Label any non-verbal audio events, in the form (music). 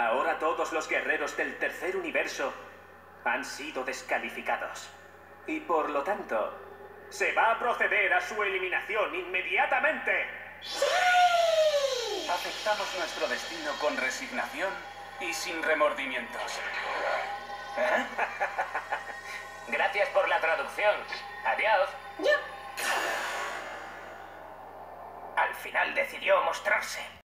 Ahora todos los guerreros del tercer universo han sido descalificados. Y por lo tanto, se va a proceder a su eliminación inmediatamente. Aceptamos nuestro destino con resignación y sin remordimientos. ¿Eh? (laughs) Gracias por la traducción. Adiós. Al final decidió mostrarse.